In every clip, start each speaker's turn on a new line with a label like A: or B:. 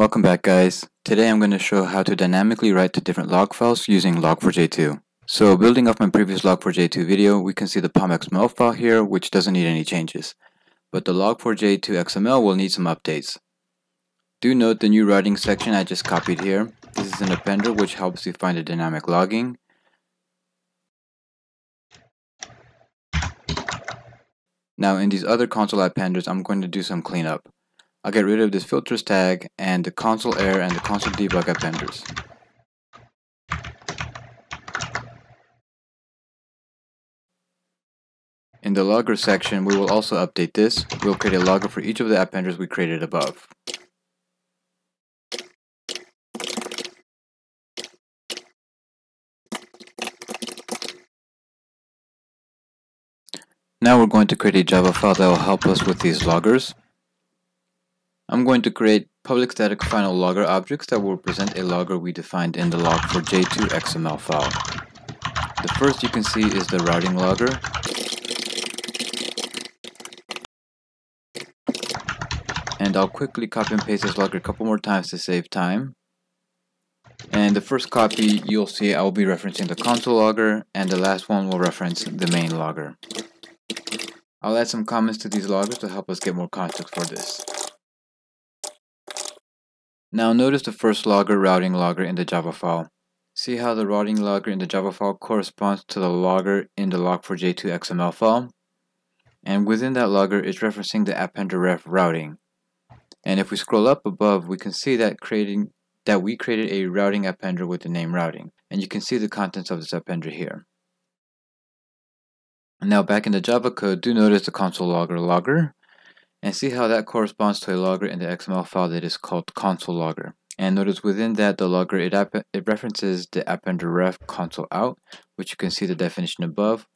A: Welcome back guys. Today I'm going to show how to dynamically write to different log files using log4j2. So building off my previous log4j2 video, we can see the pom.xml file here which doesn't need any changes. But the log4j2 XML will need some updates. Do note the new routing section I just copied here. This is an appender which helps you find the dynamic logging. Now in these other console appenders I'm going to do some cleanup. I'll get rid of this filters tag and the console error and the console debug appenders. In the logger section, we will also update this. We'll create a logger for each of the appenders we created above. Now we're going to create a Java file that will help us with these loggers. I'm going to create public static final logger objects that will represent a logger we defined in the log4j2 XML file. The first you can see is the routing logger. And I'll quickly copy and paste this logger a couple more times to save time. And the first copy you'll see I'll be referencing the console logger and the last one will reference the main logger. I'll add some comments to these loggers to help us get more context for this. Now notice the first logger routing logger in the Java file. See how the routing logger in the Java file corresponds to the logger in the log4j2 XML file? And within that logger is referencing the appender ref routing. And if we scroll up above, we can see that creating that we created a routing appender with the name routing. And you can see the contents of this appender here. Now back in the Java code, do notice the console logger logger and see how that corresponds to a logger in the XML file that is called console logger. And notice within that the logger it, it references the appender ref console out, which you can see the definition above,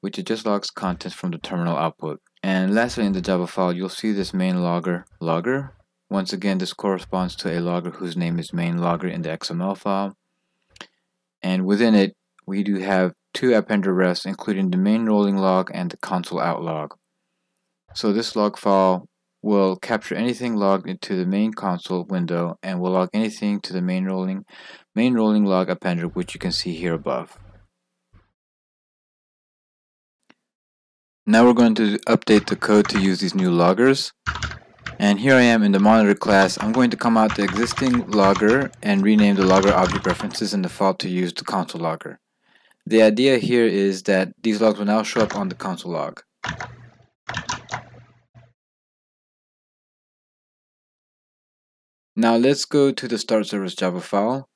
A: which it just logs contents from the terminal output. And lastly in the Java file you'll see this main logger logger. Once again this corresponds to a logger whose name is main logger in the XML file. And within it we do have two appender refs including the main rolling log and the console out log. So this log file will capture anything logged into the main console window and will log anything to the main rolling main rolling log appender which you can see here above. Now we're going to update the code to use these new loggers. And here I am in the monitor class. I'm going to come out the existing logger and rename the logger object references in the file to use the console logger. The idea here is that these logs will now show up on the console log. Now let's go to the start service Java file.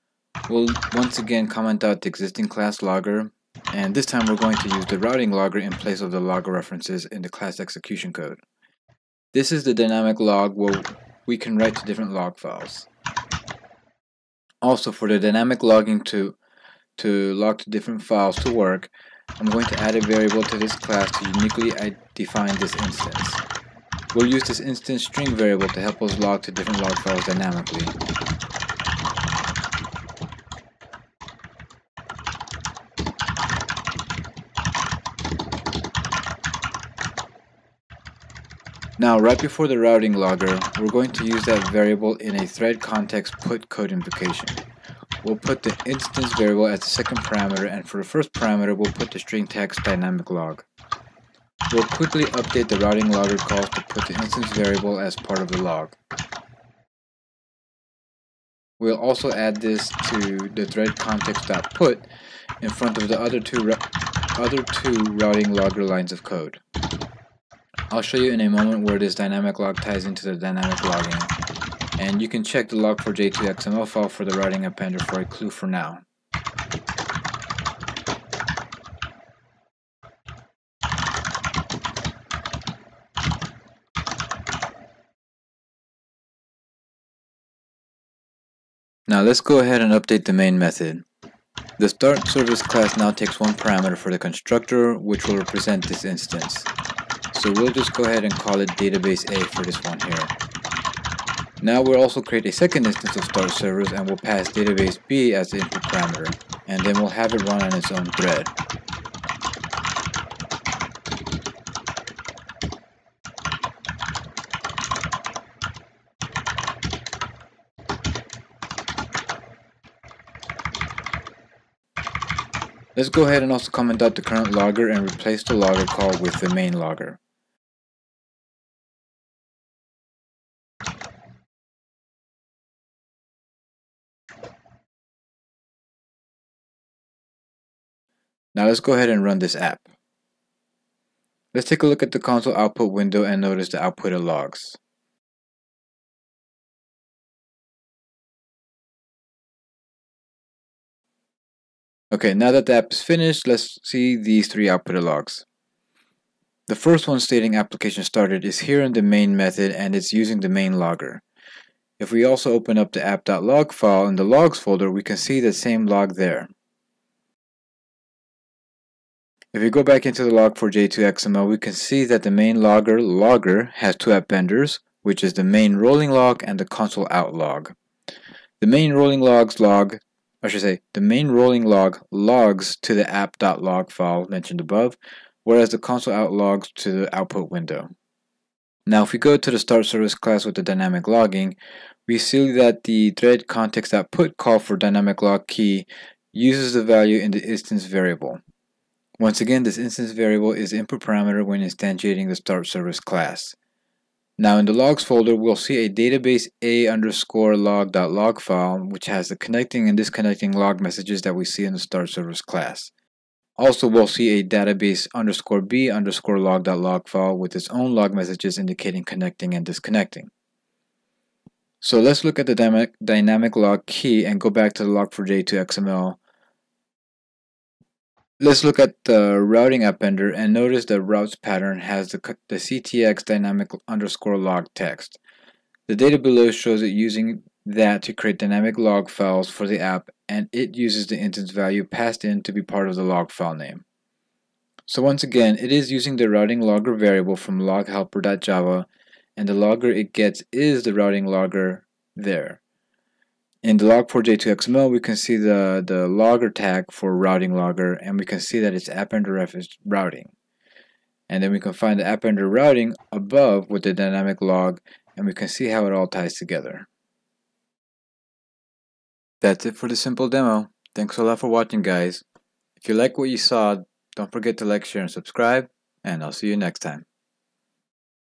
A: We'll once again comment out the existing class logger and this time we're going to use the routing logger in place of the logger references in the class execution code. This is the dynamic log where we can write to different log files. Also for the dynamic logging to to log to different files to work, I'm going to add a variable to this class to uniquely define this instance. We'll use this instance string variable to help us log to different log files dynamically. Now, right before the routing logger, we're going to use that variable in a thread context put code invocation. We'll put the instance variable as the second parameter and for the first parameter we'll put the string text dynamic log. We'll quickly update the routing logger calls to put the instance variable as part of the log. We'll also add this to the thread context.put in front of the other two, other two routing logger lines of code. I'll show you in a moment where this dynamic log ties into the dynamic logging and you can check the log4j2 XML file for the routing appender for a clue for now. Now let's go ahead and update the main method. The start service class now takes one parameter for the constructor which will represent this instance. So we'll just go ahead and call it database A for this one here. Now we'll also create a second instance of start service and we'll pass database B as the input parameter and then we'll have it run on its own thread. Let's go ahead and also comment out the current logger and replace the logger call with the main logger. Now let's go ahead and run this app. Let's take a look at the console output window and notice the outputted logs. Okay, now that the app is finished, let's see these three output logs. The first one stating application started is here in the main method and it's using the main logger. If we also open up the app.log file in the logs folder, we can see the same log there. If we go back into the log4j2xml, we can see that the main logger logger has two app appenders, which is the main rolling log and the console out log. The main rolling logs log I should say, the main rolling log logs to the app.log file mentioned above, whereas the console out logs to the output window. Now if we go to the start service class with the dynamic logging, we see that the thread context output call for dynamic log key uses the value in the instance variable. Once again, this instance variable is input parameter when instantiating the start service class. Now in the logs folder, we'll see a database a underscore log.log file, which has the connecting and disconnecting log messages that we see in the start service class. Also, we'll see a database underscore b underscore log.log file with its own log messages indicating connecting and disconnecting. So let's look at the dynamic, dynamic log key and go back to the log4j2xml Let's look at the routing appender and notice the routes pattern has the, the CTX dynamic underscore log text. The data below shows it using that to create dynamic log files for the app and it uses the instance value passed in to be part of the log file name. So once again, it is using the routing logger variable from loghelper.java and the logger it gets is the routing logger there. In the log4j2xml, we can see the, the logger tag for routing logger, and we can see that it's appender ref is routing. And then we can find the appender routing above with the dynamic log, and we can see how it all ties together. That's it for the simple demo. Thanks a lot for watching, guys. If you like what you saw, don't forget to like, share, and subscribe, and I'll see you next time.